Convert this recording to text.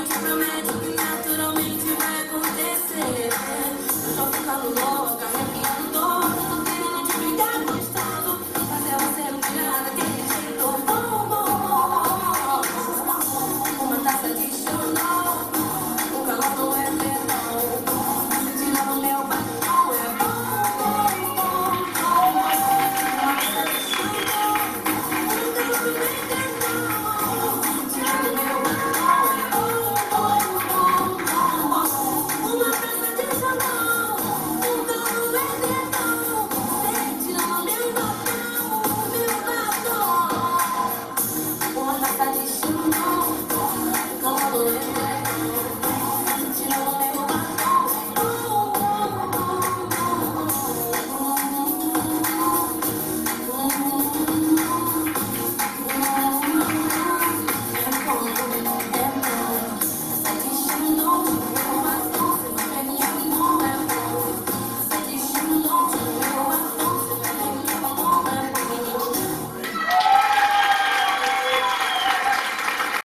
magic, the magic.